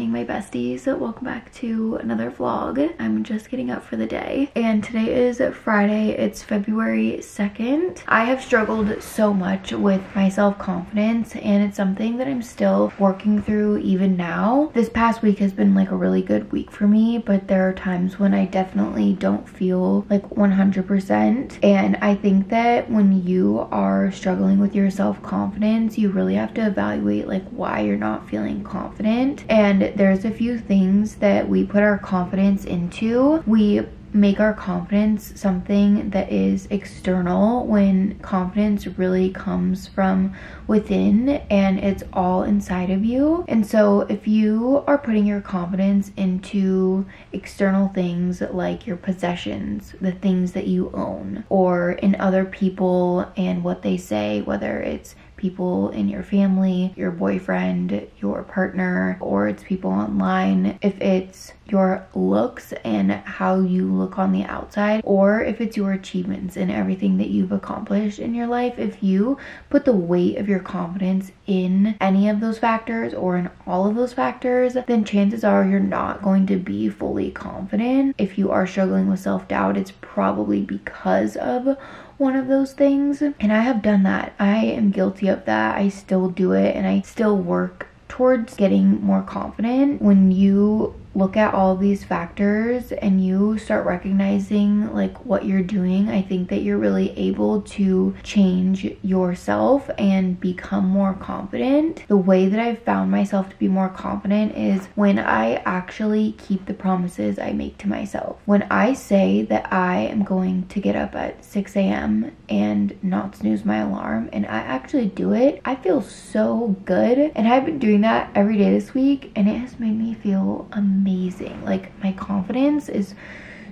morning, my besties. Welcome back to another vlog. I'm just getting up for the day and today is Friday. It's February 2nd. I have struggled so much with my self-confidence and it's something that I'm still working through even now. This past week has been like a really good week for me, but there are times when I definitely don't feel like 100% and I think that when you are struggling with your self-confidence, you really have to evaluate like why you're not feeling confident and there's a few things that we put our confidence into. We make our confidence something that is external when confidence really comes from within and it's all inside of you. And so if you are putting your confidence into external things like your possessions, the things that you own, or in other people and what they say, whether it's people in your family, your boyfriend, your partner, or it's people online, if it's your looks and how you look on the outside, or if it's your achievements and everything that you've accomplished in your life, if you put the weight of your confidence in any of those factors or in all of those factors, then chances are you're not going to be fully confident. If you are struggling with self doubt, it's probably because of one of those things. And I have done that. I am guilty of that. I still do it and I still work towards getting more confident. When you look at all these factors and you start recognizing like what you're doing, I think that you're really able to change yourself and become more confident. The way that I've found myself to be more confident is when I actually keep the promises I make to myself. When I say that I am going to get up at 6 a.m. and not snooze my alarm and I actually do it, I feel so good. And I've been doing that every day this week and it has made me feel amazing amazing. Like my confidence is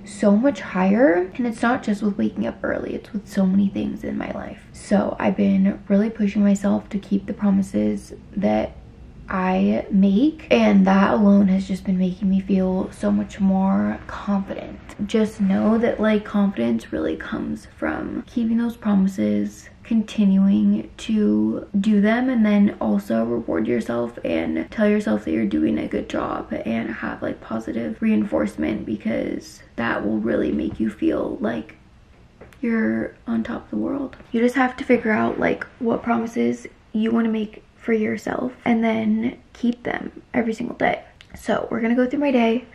so much higher and it's not just with waking up early it's with so many things in my life so i've been really pushing myself to keep the promises that I make and that alone has just been making me feel so much more confident. Just know that like confidence really comes from keeping those promises, continuing to do them and then also reward yourself and tell yourself that you're doing a good job and have like positive reinforcement because that will really make you feel like you're on top of the world. You just have to figure out like what promises you want to make for yourself and then keep them every single day. So we're gonna go through my day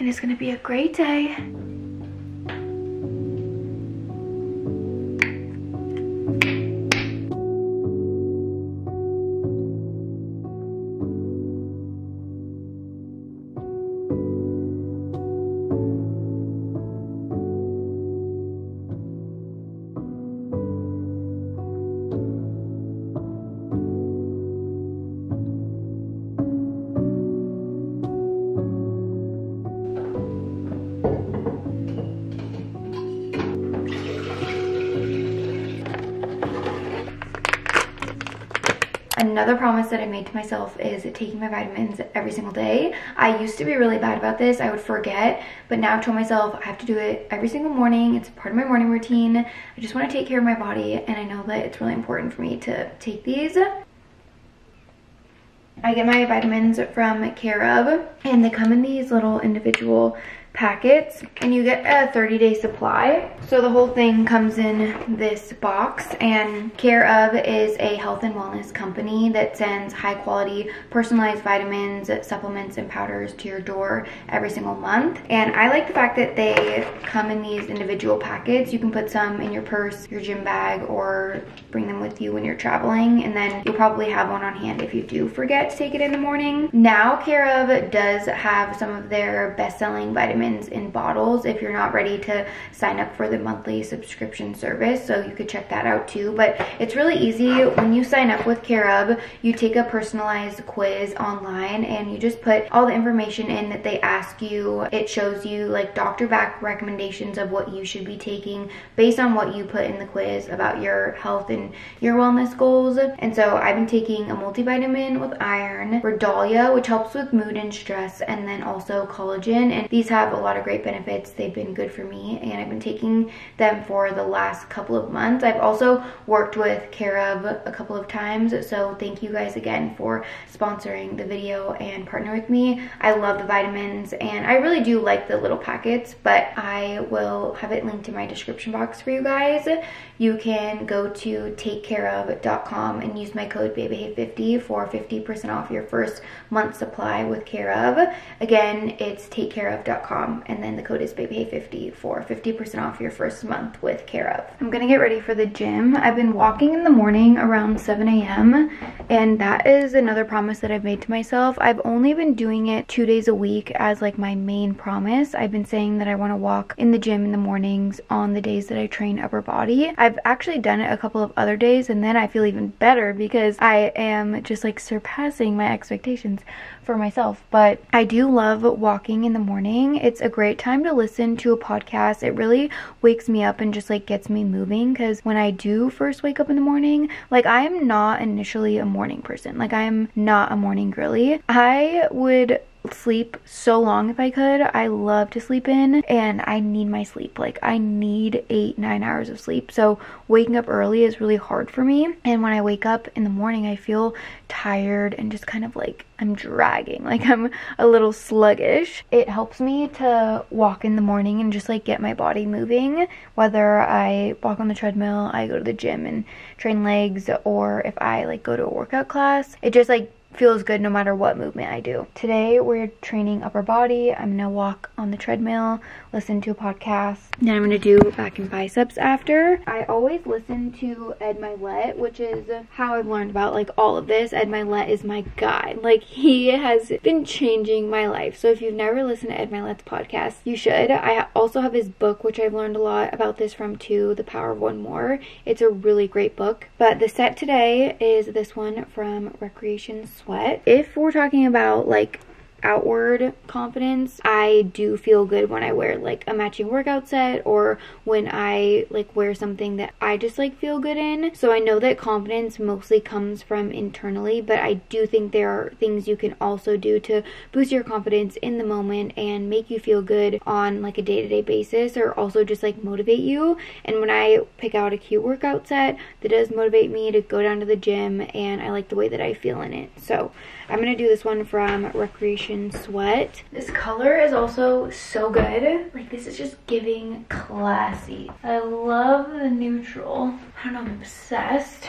and it's gonna be a great day. Another promise that I made to myself is taking my vitamins every single day. I used to be really bad about this. I would forget, but now I've told myself I have to do it every single morning. It's part of my morning routine. I just want to take care of my body and I know that it's really important for me to take these. I get my vitamins from Care of and they come in these little individual packets and you get a 30 day supply. So the whole thing comes in this box and Care of is a health and wellness company that sends high quality personalized vitamins, supplements, and powders to your door every single month. And I like the fact that they come in these individual packets. You can put some in your purse, your gym bag, or bring them with you when you're traveling. And then you'll probably have one on hand if you do forget to take it in the morning. Now Care of does have some of their best-selling vitamins in bottles if you're not ready to sign up for the monthly subscription service. So you could check that out too. But it's really easy. When you sign up with Care of, you take a personalized quiz online and you just put all the information in that they ask you. It shows you like doctor back recommendations of what you should be taking based on what you put in the quiz about your health and your wellness goals. And so I've been taking a multivitamin with iron, Rhodiola, which helps with mood and stress, and then also collagen. And these have have a lot of great benefits. They've been good for me and I've been taking them for the last couple of months. I've also worked with Care of a couple of times, so thank you guys again for sponsoring the video and partner with me. I love the vitamins and I really do like the little packets, but I will have it linked in my description box for you guys. You can go to takecareof.com and use my code BAYBAYHAY50 for 50% off your first month supply with Care of. Again, it's takecareof.com and then the code is BAYBAYHAY50 for 50% off your first month with Care of. I'm gonna get ready for the gym. I've been walking in the morning around 7 a.m. and that is another promise that I've made to myself. I've only been doing it two days a week as like my main promise. I've been saying that I wanna walk in the gym in the mornings on the days that I train upper body. I've actually done it a couple of other days and then I feel even better because I am just like surpassing my expectations for myself. But I do love walking in the morning. It's a great time to listen to a podcast. It really wakes me up and just like gets me moving because when I do first wake up in the morning, like I am not initially a morning person. Like I am not a morning girly. I would sleep so long if I could. I love to sleep in and I need my sleep. Like I need eight, nine hours of sleep. So waking up early is really hard for me. And when I wake up in the morning, I feel tired and just kind of like I'm dragging. Like I'm a little sluggish. It helps me to walk in the morning and just like get my body moving. Whether I walk on the treadmill, I go to the gym and train legs, or if I like go to a workout class, it just like feels good no matter what movement I do. Today we're training upper body. I'm gonna walk on the treadmill, listen to a podcast. Then I'm gonna do back and biceps after. I always listen to Ed Mylett, which is how I've learned about like all of this. Ed Mylett is my guide. Like he has been changing my life. So if you've never listened to Ed Mylett's podcast, you should. I also have his book, which I've learned a lot about this from too, The Power of One More. It's a really great book. But the set today is this one from Recreation Sweat. If we're talking about like outward confidence i do feel good when i wear like a matching workout set or when i like wear something that i just like feel good in. So i know that confidence mostly comes from internally but i do think there are things you can also do to boost your confidence in the moment and make you feel good on like a day-to-day basis or also just like motivate you. And when i pick out a cute workout set that does motivate me to go down to the gym and i like the way that i feel in it. So I'm to do this one from Recreation Sweat. This color is also so good. Like, this is just giving classy. I love the neutral. I don't know, I'm obsessed.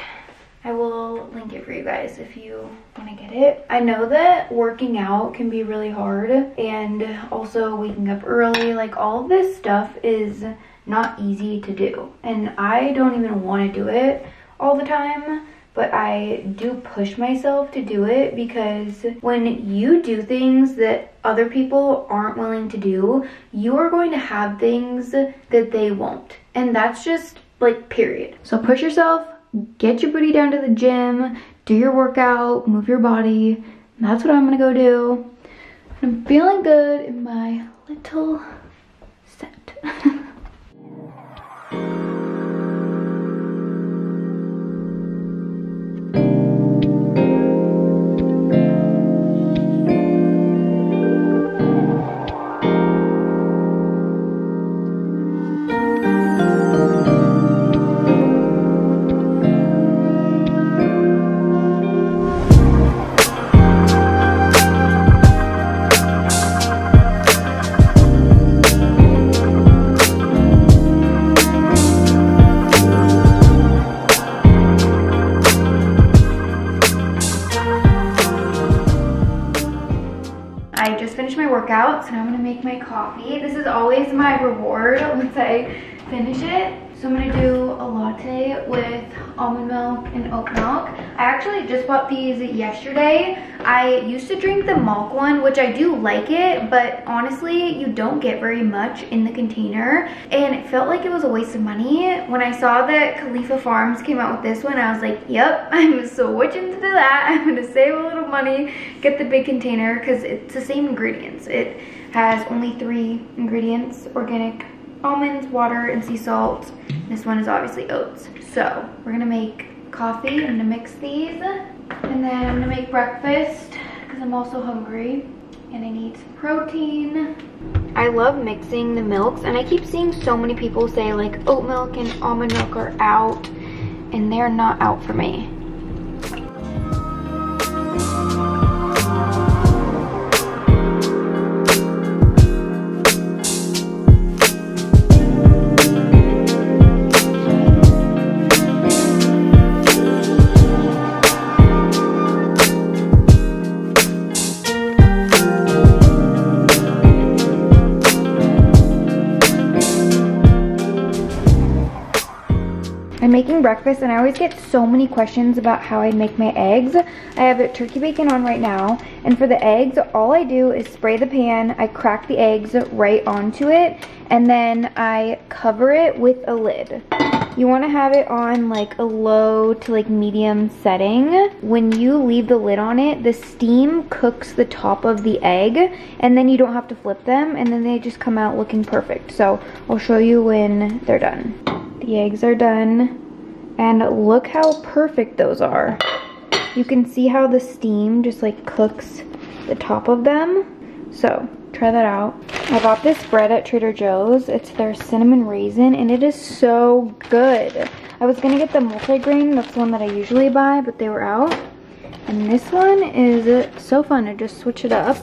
I will link it for you guys if you want to get it. I know that working out can be really hard and also waking up early, like all this stuff is not easy to do. And I don't even want to do it all the time but I do push myself to do it because when you do things that other people aren't willing to do, you are going to have things that they won't. And that's just like period. So push yourself, get your booty down to the gym, do your workout, move your body. That's what I'm gonna go do. I'm feeling good in my little set. so now I'm gonna make my coffee. This is always my reward once I finish it. So I'm gonna do a latte with almond milk and oat milk. I actually just bought these yesterday. I used to drink the milk one, which I do like it, but honestly, you don't get very much in the container. And it felt like it was a waste of money. When I saw that Califia Farms came out with this one, I was like, yep, I'm switching to that. I'm gonna save a little money, get the big container, because it's the same ingredients. It has only three ingredients, organic almonds, water, and sea salt. This one is obviously oats. So we're gonna make coffee. I'm gonna mix these. And then I'm gonna make breakfast because I'm also hungry and I need some protein. I love mixing the milks and I keep seeing so many people say like oat milk and almond milk are out and they're not out for me. Breakfast and I always get so many questions about how I make my eggs. I have a turkey bacon on right now and for the eggs all I do is spray the pan, I crack the eggs right onto it and then I cover it with a lid. You want to have it on like a low to like medium setting. When you leave the lid on it, the steam cooks the top of the egg and then you don't have to flip them and then they just come out looking perfect. So I'll show you when they're done. The eggs are done. And look how perfect those are. You can see how the steam just like cooks the top of them. So try that out. I bought this bread at Trader Joe's. It's their cinnamon raisin and it is so good. I was gonna get the multigrain, that's the one that I usually buy, but they were out. And this one is so fun to just switch it up.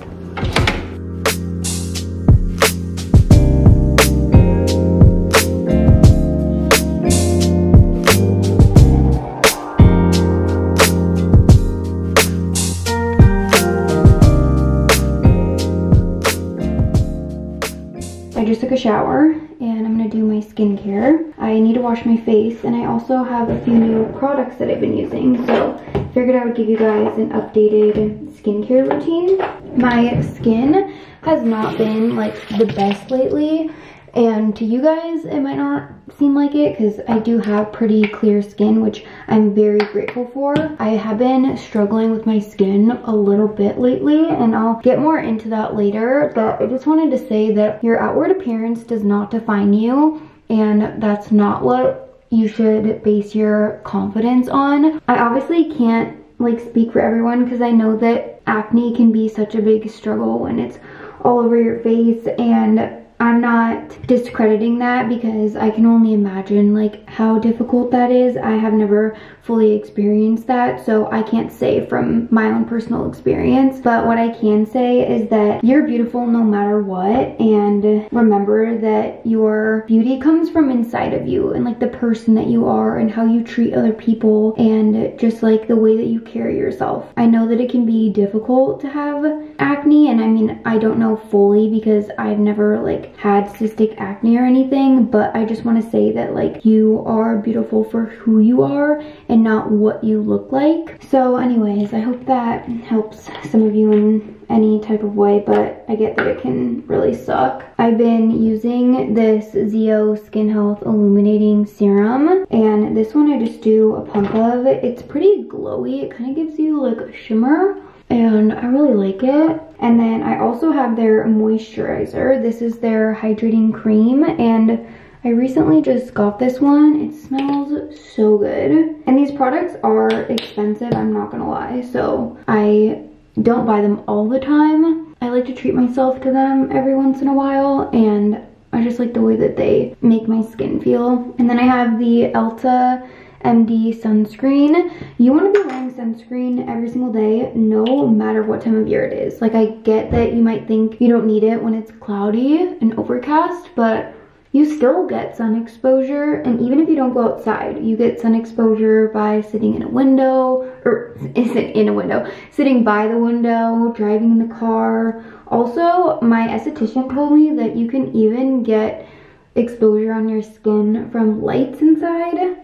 Shower and I'm gonna do my skincare. I need to wash my face and I also have a few new products that I've been using. So figured I would give you guys an updated skincare routine. My skin has not been like the best lately. And to you guys, it might not seem like it because I do have pretty clear skin, which I'm very grateful for. I have been struggling with my skin a little bit lately, and I'll get more into that later. But I just wanted to say that your outward appearance does not define you, and that's not what you should base your confidence on. I obviously can't like speak for everyone because I know that acne can be such a big struggle when it's all over your face and I'm not discrediting that because I can only imagine like how difficult that is. I have never fully experienced that so I can't say from my own personal experience but what I can say is that you're beautiful no matter what and remember that your beauty comes from inside of you and like the person that you are and how you treat other people and just like the way that you carry yourself. I know that it can be difficult to have acne and I mean I don't know fully because I've never like had cystic acne or anything, but I just want to say that like you are beautiful for who you are and not what you look like. So anyways, I hope that helps some of you in any type of way, but I get that it can really suck. I've been using this ZO Skin Health Illuminating Serum, and this one I just do a pump of. It's pretty glowy. It kind of gives you like a shimmer and I really like it. And then I also have their moisturizer. This is their hydrating cream and I recently just got this one. It smells so good. And these products are expensive, I'm not gonna lie. So I don't buy them all the time. I like to treat myself to them every once in a while and I just like the way that they make my skin feel. And then I have the Elta MD sunscreen. You want to be wearing sunscreen every single day, no matter what time of year it is. Like I get that you might think you don't need it when it's cloudy and overcast, but you still get sun exposure and even if you don't go outside you get sun exposure by sitting in a window or isn't in a window sitting by the window driving in the car also my esthetician told me that you can even get exposure on your skin from lights inside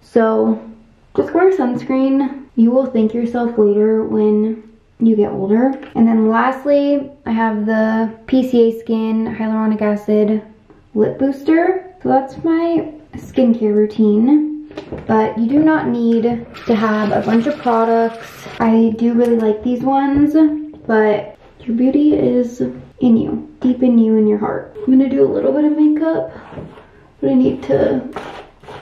so just wear sunscreen. You will thank yourself later when you get older. And then lastly, I have the PCA Skin Hyaluronic Acid Lip Booster. So that's my skincare routine. But you do not need to have a bunch of products. I do really like these ones, but your beauty is in you, deep in you, in your heart. I'm gonna do a little bit of makeup, but I need to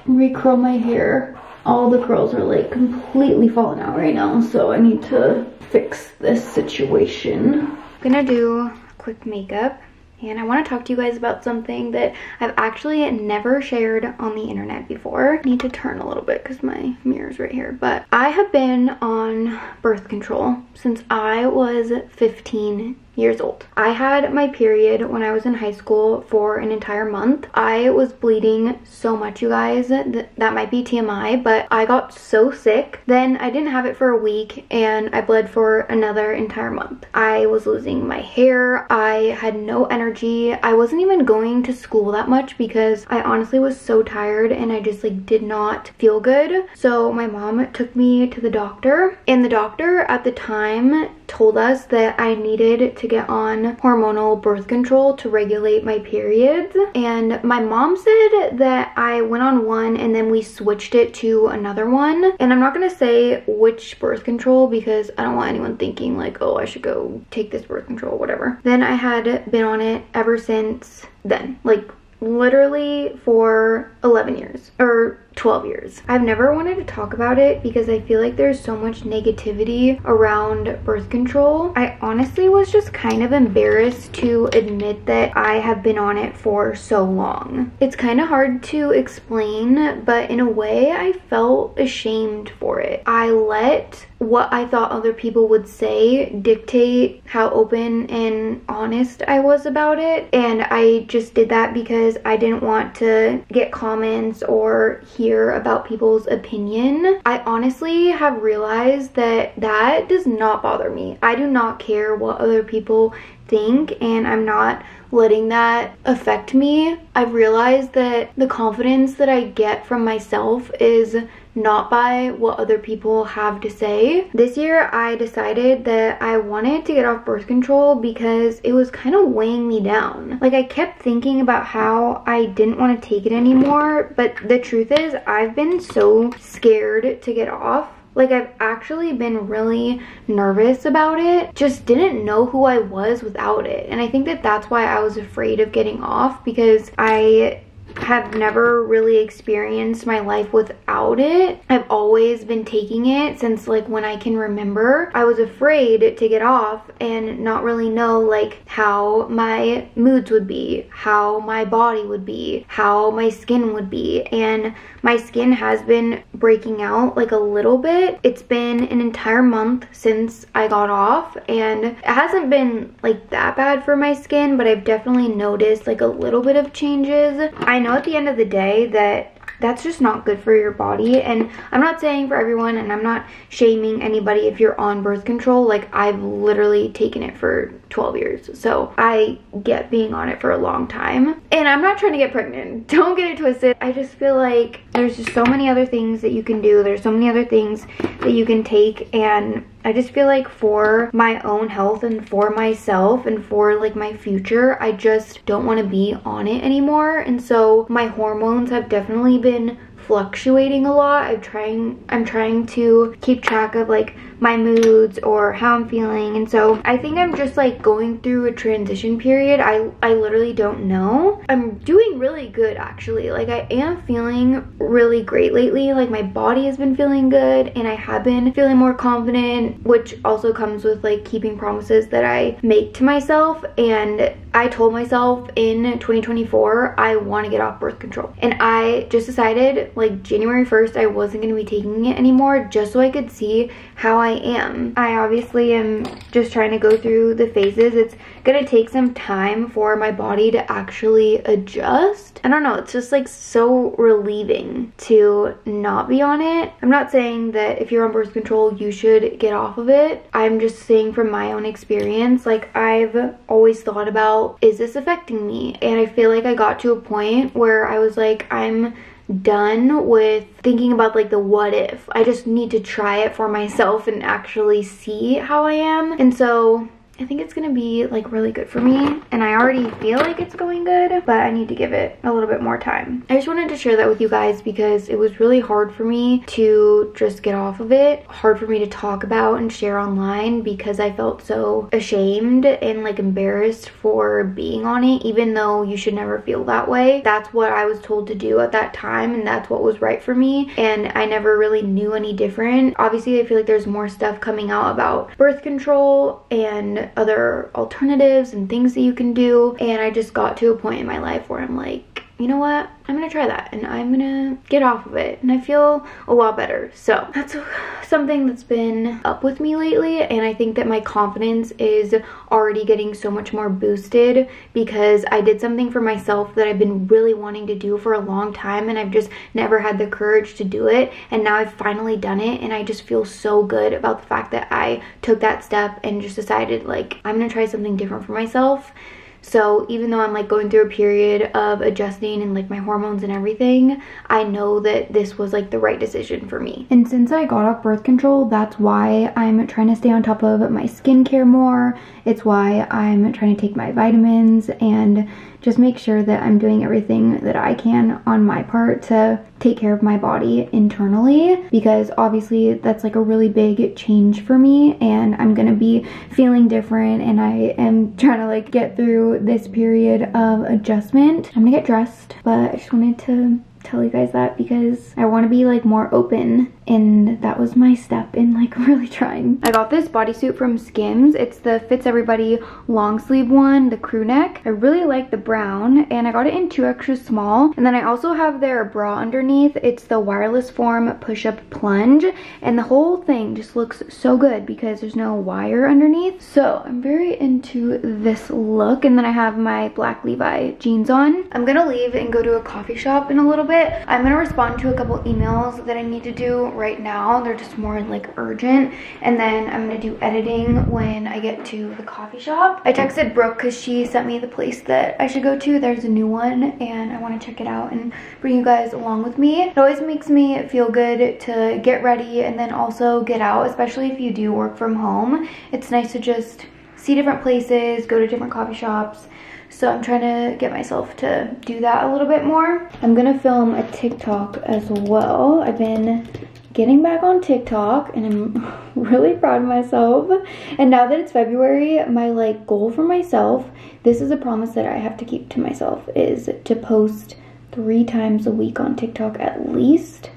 recurl my hair. All the curls are like completely falling out right now, so I need to fix this situation. I'm gonna do quick makeup and I want to talk to you guys about something that I've actually never shared on the internet before. I need to turn a little bit because my mirror's right here. But I have been on birth control since I was 15 years old. I had my period when I was in high school for an entire month. I was bleeding so much, you guys. Th that might be TMI, but I got so sick. Then I didn't have it for a week and I bled for another entire month. I was losing my hair. I had no energy. I wasn't even going to school that much because I honestly was so tired and I just like did not feel good. So my mom took me to the doctor and the doctor at the time told us that I needed to get on hormonal birth control to regulate my periods. And my mom said that I went on one and then we switched it to another one. And I'm not gonna say which birth control because I don't want anyone thinking like, oh, I should go take this birth control, whatever. Then I had been on it ever since then, like literally for 11 years or 12 years. I've never wanted to talk about it because I feel like there's so much negativity around birth control. I honestly was just kind of embarrassed to admit that I have been on it for so long. It's kind of hard to explain, but in a way I felt ashamed for it. I let what I thought other people would say dictate how open and honest I was about it. And I just did that because I didn't want to get comments or hear hear about people's opinion, I honestly have realized that that does not bother me. I do not care what other people think and I'm not letting that affect me. I've realized that the confidence that I get from myself is not by what other people have to say. This year I decided that I wanted to get off birth control because it was kind of weighing me down. Like I kept thinking about how I didn't want to take it anymore, but the truth is I've been so scared to get off like I've actually been really nervous about it. Just didn't know who I was without it. And I think that that's why I was afraid of getting off because I have never really experienced my life without it. I've always been taking it since like when I can remember. I was afraid to get off and not really know like how my moods would be, how my body would be, how my skin would be. And my skin has been breaking out like a little bit. It's been an entire month since I got off and it hasn't been like that bad for my skin, but I've definitely noticed like a little bit of changes. I know at the end of the day that that's just not good for your body and i'm not saying for everyone and i'm not shaming anybody if you're on birth control like i've literally taken it for 12 years. So i get being on it for a long time. And i'm not trying to get pregnant. Don't get it twisted. I just feel like there's just so many other things that you can do. There's so many other things that you can take. And I just feel like for my own health and for myself and for like my future, I just don't want to be on it anymore. And so my hormones have definitely been fluctuating a lot. I'm trying I'm trying to keep track of like my moods or how I'm feeling. And so I think I'm just like going through a transition period. I, I literally don't know. I'm doing really good actually. Like I am feeling really great lately. Like my body has been feeling good and I have been feeling more confident, which also comes with like keeping promises that I make to myself. And I told myself in 2024, I want to get off birth control. And I just decided like January 1st, I wasn't going to be taking it anymore just so I could see how I am. I obviously am just trying to go through the phases. It's gonna take some time for my body to actually adjust. I don't know, it's just like so relieving to not be on it. I'm not saying that if you're on birth control, you should get off of it. I'm just saying from my own experience, like I've always thought about, is this affecting me? And I feel like I got to a point where I was like, I'm done with thinking about like the what if. I just need to try it for myself and actually see how I am. And so I think it's gonna be like really good for me and I already feel like it's going good but I need to give it a little bit more time. I just wanted to share that with you guys because it was really hard for me to just get off of it. Hard for me to talk about and share online because I felt so ashamed and like embarrassed for being on it even though you should never feel that way. That's what I was told to do at that time and that's what was right for me and I never really knew any different. Obviously I feel like there's more stuff coming out about birth control and other alternatives and things that you can do. And I just got to a point in my life where I'm like, you know what? I'm gonna try that and I'm gonna get off of it and I feel a lot better. So that's something that's been up with me lately and I think that my confidence is already getting so much more boosted because I did something for myself that I've been really wanting to do for a long time and I've just never had the courage to do it and now I've finally done it and I just feel so good about the fact that I took that step and just decided like I'm gonna try something different for myself so even though I'm like going through a period of adjusting and like my hormones and everything, I know that this was like the right decision for me. And since I got off birth control, that's why I'm trying to stay on top of my skincare more. It's why I'm trying to take my vitamins and just make sure that I'm doing everything that I can on my part to take care of my body internally because obviously that's like a really big change for me and I'm gonna be feeling different and I am trying to like get through this period of adjustment. I'm gonna get dressed but I just wanted to tell you guys that because I want to be like more open and that was my step in like really trying. I got this bodysuit from Skims. It's the Fits Everybody long sleeve one, the crew neck. I really like the brown and I got it in two extra small. And then I also have their bra underneath. It's the wireless form push-up plunge and the whole thing just looks so good because there's no wire underneath. So I'm very into this look and then I have my black Levi jeans on. I'm gonna leave and go to a coffee shop in a little bit. I'm gonna respond to a couple emails that I need to do right now. They're just more like urgent. And then I'm gonna do editing when I get to the coffee shop. I texted Brooke because she sent me the place that I should go to. There's a new one and I wanna check it out and bring you guys along with me. It always makes me feel good to get ready and then also get out, especially if you do work from home. It's nice to just see different places, go to different coffee shops, so I'm trying to get myself to do that a little bit more. I'm gonna film a TikTok as well. I've been getting back on TikTok and I'm really proud of myself. And now that it's February, my like goal for myself, this is a promise that I have to keep to myself, is to post three times a week on TikTok at least.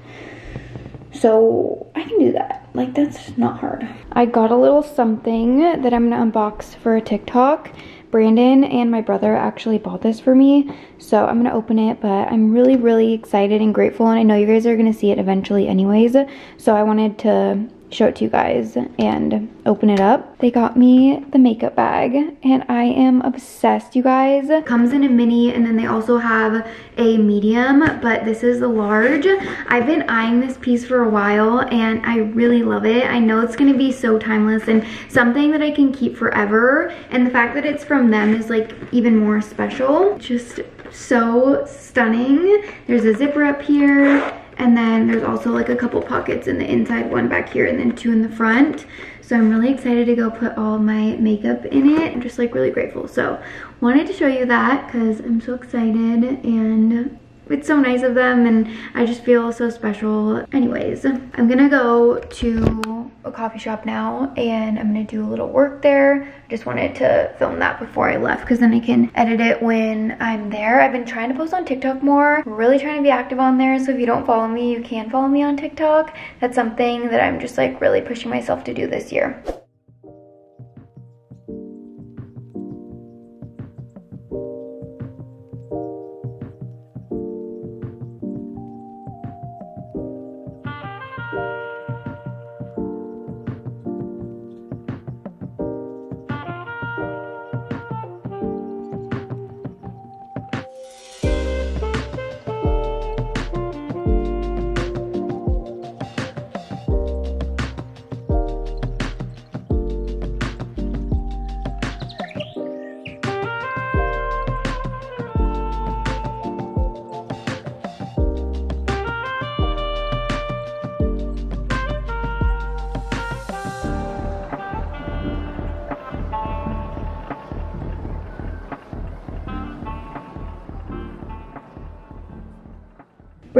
So I can do that. Like that's not hard. I got a little something that I'm gonna unbox for a TikTok. Brandon and my brother actually bought this for me, so I'm gonna open it, but I'm really, really excited and grateful, and I know you guys are gonna see it eventually anyways, so I wanted to show it to you guys and open it up. They got me the makeup bag and I am obsessed, you guys. Comes in a mini and then they also have a medium, but this is the large. I've been eyeing this piece for a while and I really love it. I know it's gonna be so timeless and something that I can keep forever. And the fact that it's from them is like even more special. Just so stunning. There's a zipper up here and then there's also like a couple pockets in the inside, one back here and then two in the front. So I'm really excited to go put all my makeup in it. I'm just like really grateful. So wanted to show you that because I'm so excited and it's so nice of them and I just feel so special. Anyways, I'm gonna go to a coffee shop now and I'm gonna do a little work there. I just wanted to film that before I left because then I can edit it when I'm there. I've been trying to post on TikTok more, really trying to be active on there. So if you don't follow me, you can follow me on TikTok. That's something that I'm just like really pushing myself to do this year.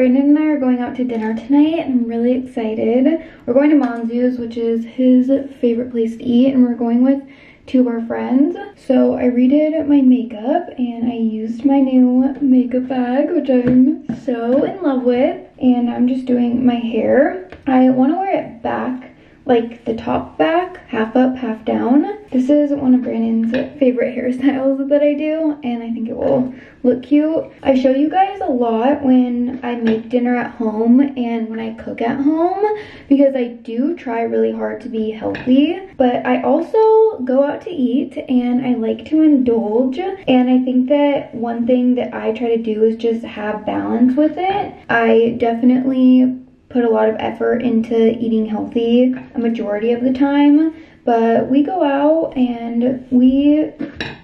Brandon and I are going out to dinner tonight I'm really excited. We're going to Monzu's, which is his favorite place to eat, and we're going with two of our friends. So I redid my makeup and I used my new makeup bag, which I'm so in love with. And I'm just doing my hair. I want to wear it back like the top back, half up, half down. This is one of Brandon's favorite hairstyles that I do, and I think it will look cute. I show you guys a lot when I make dinner at home and when I cook at home because I do try really hard to be healthy, but I also go out to eat and I like to indulge. And I think that one thing that I try to do is just have balance with it. I definitely put a lot of effort into eating healthy a majority of the time, but we go out and we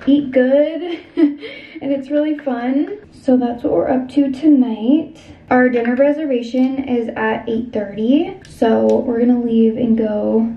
eat good and it's really fun. So that's what we're up to tonight. Our dinner reservation is at 8.30, so we're gonna leave and go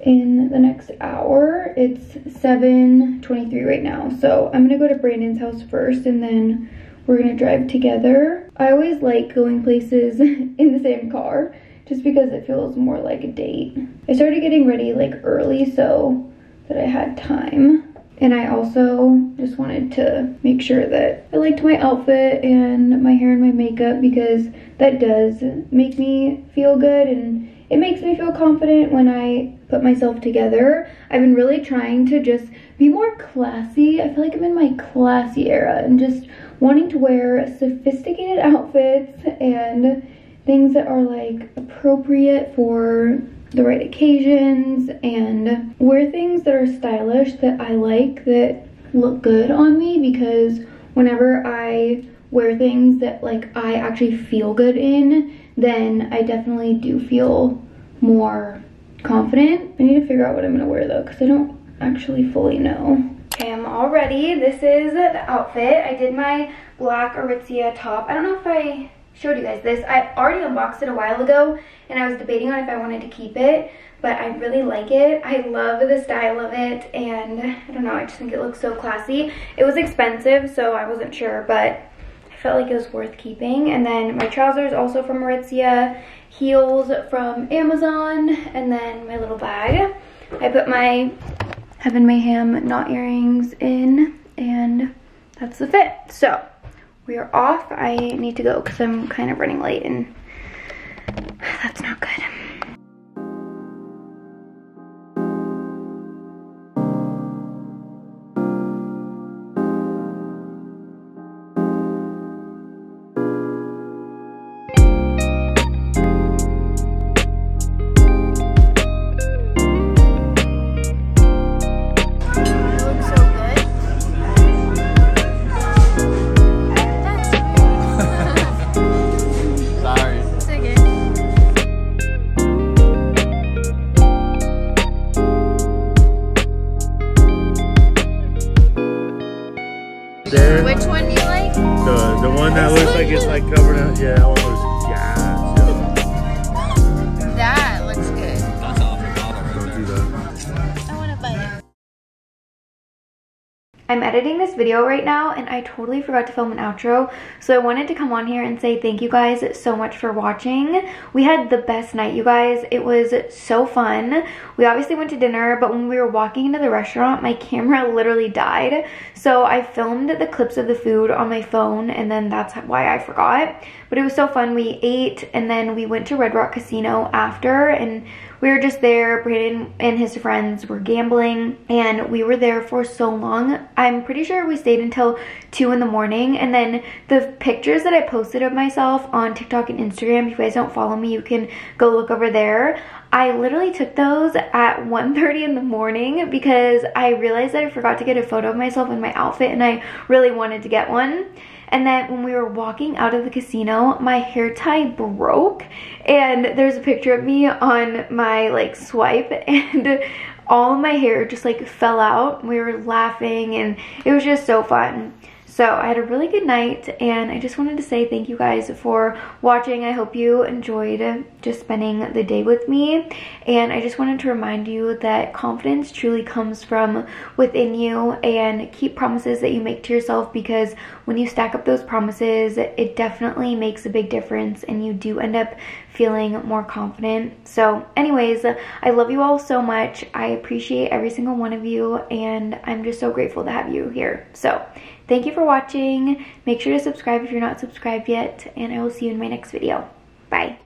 in the next hour. It's 7.23 right now, so I'm gonna go to Brandon's house first and then we're gonna drive together. I always like going places in the same car just because it feels more like a date. I started getting ready like early so that I had time. And I also just wanted to make sure that I liked my outfit and my hair and my makeup because that does make me feel good and it makes me feel confident when I put myself together. I've been really trying to just be more classy. I feel like I'm in my classy era and just wanting to wear sophisticated outfits and things that are like appropriate for the right occasions and wear things that are stylish that I like that look good on me because whenever I wear things that like I actually feel good in then I definitely do feel more confident. I need to figure out what I'm gonna wear though because I don't actually fully know. Okay, I'm all ready. This is the outfit. I did my black Aritzia top. I don't know if I showed you guys this. I already unboxed it a while ago and I was debating on if I wanted to keep it, but I really like it. I love the style of it and I don't know, I just think it looks so classy. It was expensive, so I wasn't sure, but felt like it was worth keeping. And then my trousers also from Aritzia, heels from Amazon, and then my little bag. I put my Heaven Mayhem knot earrings in and that's the fit. So we are off. I need to go because I'm kind of running late and like covering it. Yeah, I lose. I'm editing this video right now and I totally forgot to film an outro. So I wanted to come on here and say thank you guys so much for watching. We had the best night, you guys. It was so fun. We obviously went to dinner, but when we were walking into the restaurant, my camera literally died. So I filmed the clips of the food on my phone and then that's why I forgot. But it was so fun. We ate and then we went to Red Rock Casino after and we were just there. Brandon and his friends were gambling and we were there for so long. I'm pretty sure we stayed until 2 in the morning. And then the pictures that I posted of myself on TikTok and Instagram, if you guys don't follow me, you can go look over there. I literally took those at 1.30 in the morning because I realized that I forgot to get a photo of myself in my outfit and I really wanted to get one. And then when we were walking out of the casino, my hair tie broke and there's a picture of me on my like swipe and all of my hair just like fell out. We were laughing and it was just so fun. So I had a really good night and I just wanted to say thank you guys for watching. I hope you enjoyed just spending the day with me. And I just wanted to remind you that confidence truly comes from within you and keep promises that you make to yourself because when you stack up those promises, it definitely makes a big difference and you do end up feeling more confident. So anyways, I love you all so much. I appreciate every single one of you and I'm just so grateful to have you here. So Thank you for watching. Make sure to subscribe if you're not subscribed yet, and I will see you in my next video. Bye.